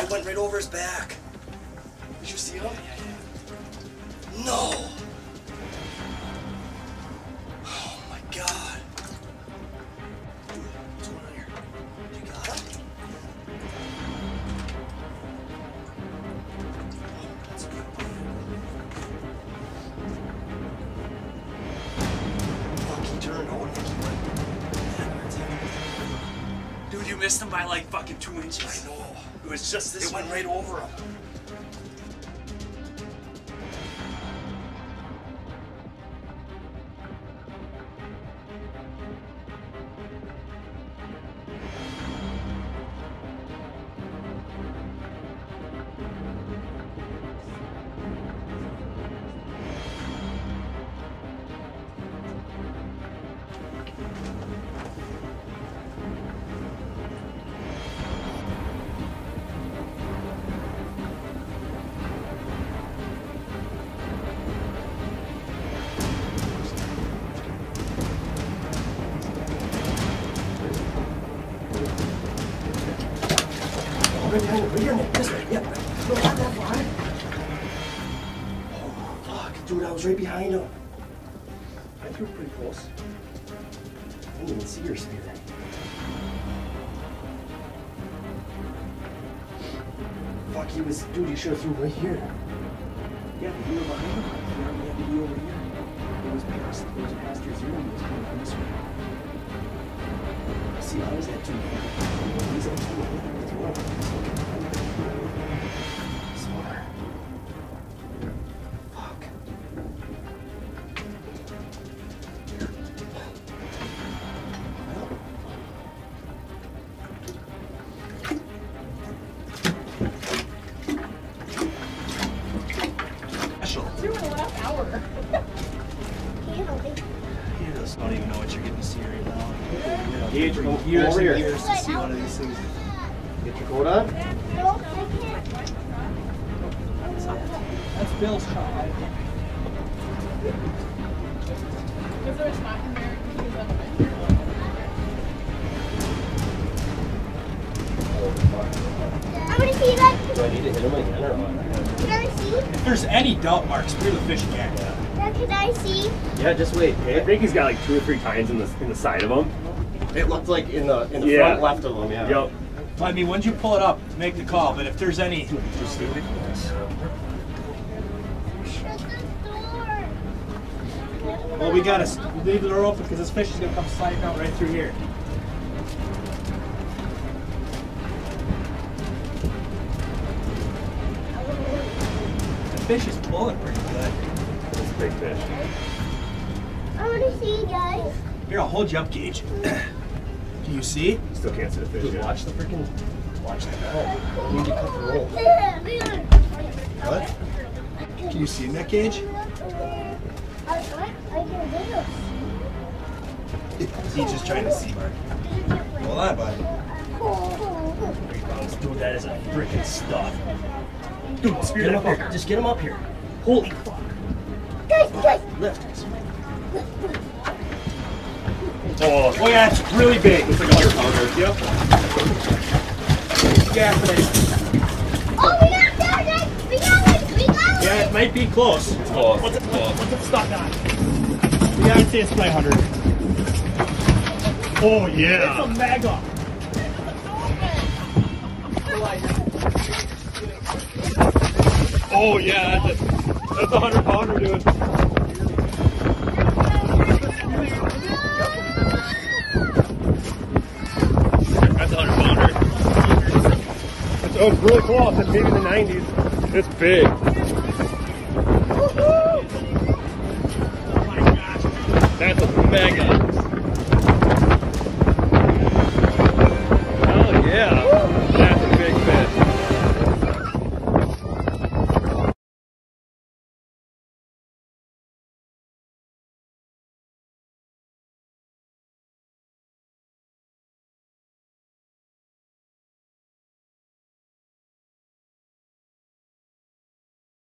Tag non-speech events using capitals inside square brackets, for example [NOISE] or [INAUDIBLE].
I went right over his back. Did you see him? No. Oh my god. What's going on here? You got him? He turned. Dude, you missed him by like fucking two I inches. know. It was just this It went right over him. Right behind right here. This way, far. Oh, fuck. Dude, I was right behind him. I threw pretty close. I didn't even see your spear. Fuck, he was... Dude, you should have threw right here. Yeah, but you were behind him. You already had to be over here. It was past, it was past your zero. It was coming from this way. See, I was at two. Gage, come Years and years to see one of these things. Get your coat on. That's Bill's shot. Is there a spot in there? Can you use that one? I want to see that. Do I need to hit him again or what? Can I see? If there's any doubt marks, spear the fishing again. That can I see? Yeah, just wait. I think he's got like two or three tines in the in the side of him. It looked like in the in the Yeah. front left of them. Yeah. Yep. I mean, once you pull it up, make the call. But if there's any, Just stay with us. Shut the door. well, we gotta s- leave the door open because this fish is gonna come sliding out right through here. The fish is pulling pretty good. That's a big fish. I want to see, you guys. Here, I'll hold you up, Gage. [CLEARS THROAT] Can you see? Still can't see the fish Dude, yet. watch the freaking. Watch that. You need to cut the roll. What? Can you see in that Gage? I, what? I can do this. He's just trying to see, Mark. Hold on, bud. Dude, that is a freaking stuff. Dude, spear get him up here. Just get him up here. Holy fuck. Guys, guys. Lift. Oh, Oh yeah, it's really big. it's like a hundred pounder. Yep. Yeah, Oh, we got there. We got it. We got it. yeah, it might be close. Close. What's it, what's it stuck on? Yeah, I'd say it's probably 100. Oh yeah! It's a mega. Oh yeah. That's a, that's a hundred pounder, dude. That's a hundred pounder. It's, oh, it's really cool. It's maybe in the nineties. It's big. That's a mega.